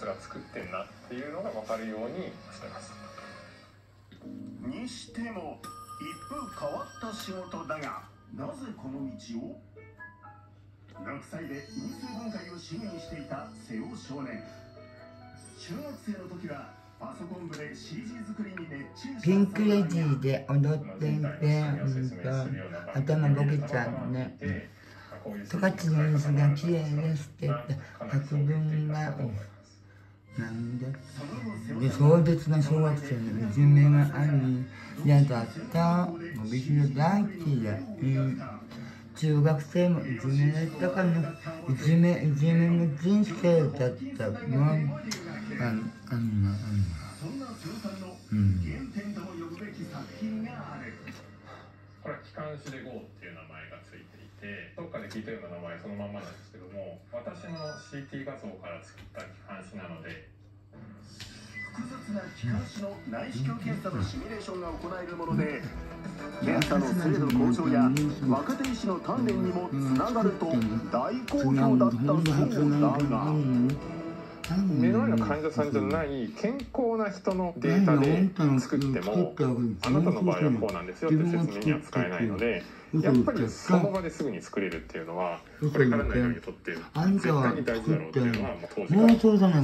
つが作ってんなっていうのが分かるようにしてます。にしても一風変わった仕事だがなぜこの道を？学祭で因数分解を支援していた瀬尾少年。中学生の時はパソコン部で CG 作りに熱中ピンクレディーで踊っていて、うんと、頭ボケちゃうね。十勝の水がきれいですって言って、作文が、で壮絶な小学生のいじめがあり、嫌だった。伸びしろ大嫌い。中学生もいじめられたかな。いじめ、いじめの人生だったの？あん、あんな、あんな。そんな瀬尾さんのうん原点とも呼ぶべき作品があるこれは機関紙で GO っていう名前がついていてどっかで聞いたような名前そのまんまなんですけども私の CT 画像から作った機関紙なので複雑な気管支の内視鏡検査のシミュレーションが行えるもので検査の精度向上や若手医師の鍛錬にもつながると大好評だったそうだが目の前の患者さん。じゃない健康な人のデータで作ってもあなたの場合はこうなん。ですよって説明には使えないのでやっぱりその場ですぐに作れるっていうのはこれからの医療にとって絶対に大事だろうっていうのはもう当時から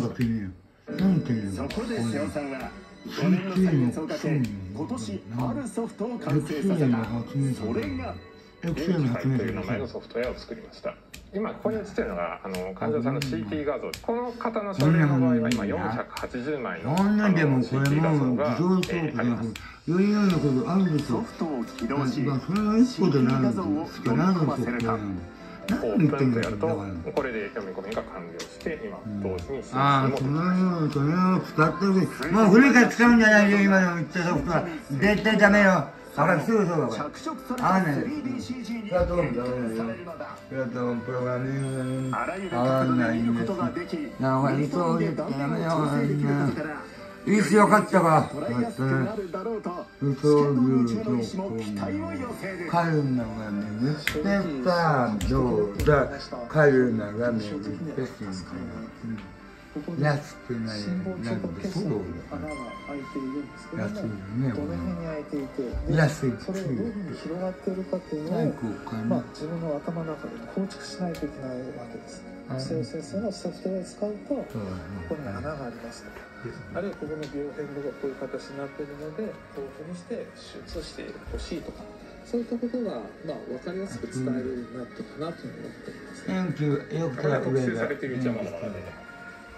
な。んていうの？そこで瀬尾さんは5年の？歳月をかけ今年あるソフトを完成させたそれが電気ルの？発明界という名前の？ソフトウェアを作りました今ここに映ってるの？があの？患者さんの？CT 画像この？方の？症例の？場合は今480枚の？の？女でもこれ CT 画像がえーあります作だからよりようなことあるでしょソフトを起動しまあそれは一個でな CT 画像を読み込なの？とませるとなオんで言ってんープンとやるとだよだからこれで読み込みが完了して今同時に申ああ、そのようそれを使ってるもう古いから使うんじゃないよ、今の言ったソフトは。絶対ダメよ。だからすぐそうだ、これ。着色された合わない 3DCG にプラットフォームダメだよプラットフォームプログラミングわないんです。なお前、理想で断やめよ面をいいしよかったか。捉えやすくなるだろうとう試験導そう入中の医師も期待を寄せるカルナが巡ってさ、どうだ。カルナが巡ってすん安くない。心房なん直血かそう管に穴が開いているんですけども安いねどの辺に開いていてで安いそれがどういうふうに広がっているかっていうの最を、まあ、。自分の頭の中で構築しないといけないわけです。はい。瀬尾先生のソフトウェアを使うとここに穴がありますと。あるいはここの病変部がこういう形になっているのでこういうふうにして手術してほしいとか。そういったことが、まあ、分かりやすく伝えるようになったかなと思っていますね。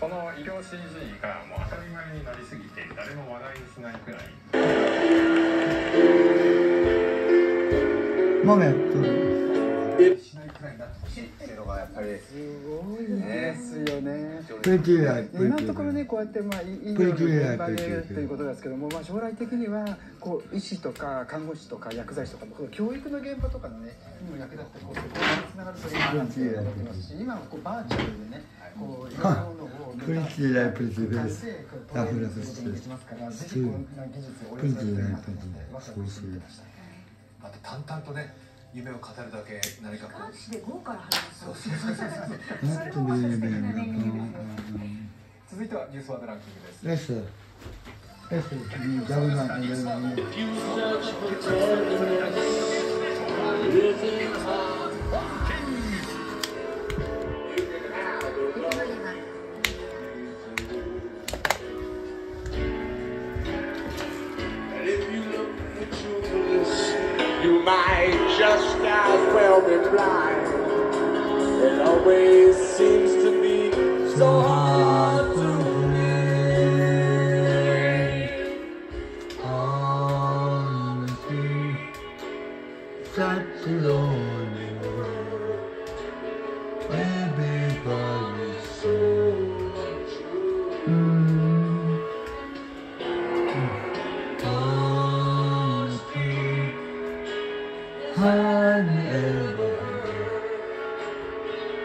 この医療 CG がもう当たり前になりすぎて誰も話題にしないくらい。マメやっっていうのがやっぱりすごいですよね。今のところねこうやってまあい医療の現場でということですけども、まあ将来的にはこう医師とか看護師とか薬剤師とかも教育の現場とかのねにも役立ってこうそこにつながるといいなと思ってますし、今はこうバーチャルでねこういろんなものをプリティーライプリティーライ使ってることができますから、ぜひこんな技術を応プリ用されティーライプてるなと思ってリティーライワクワクしてきました。また淡々とね夢を語るだけ何かこう私で5から始まったそうそうそうそうなんとビリビリな続いてはニュースワードランキングですレス。レス。ダブ you might just as well be blind.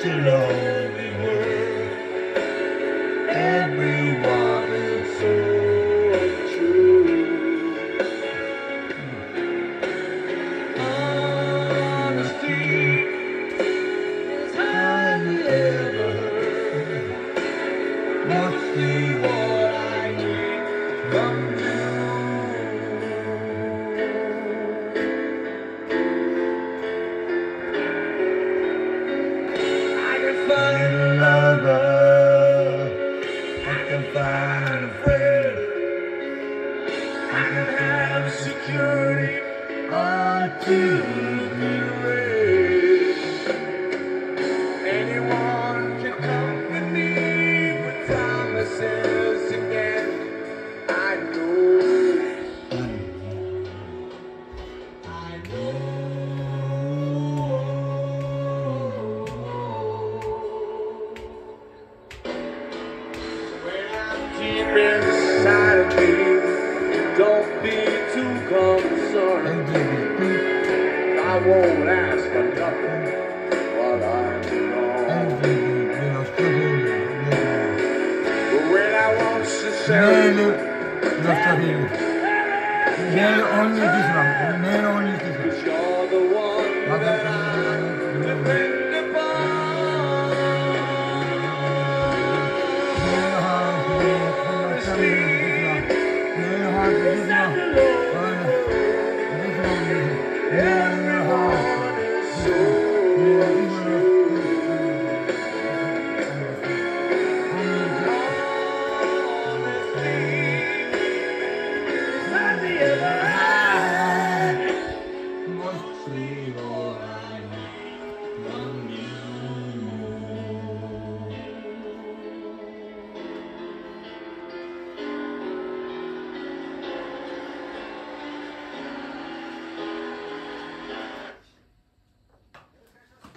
Shalom. goodbye. won't ask for nothing But I know. But when I want sincerity, Nail only this one. Nail only. You're the one that I depend upon. Nail hard this one. Amen.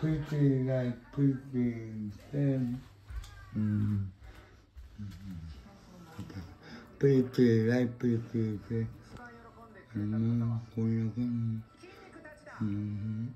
pretty like pretty them. Mm. Pretty like pretty. うん、こういう感じ。うん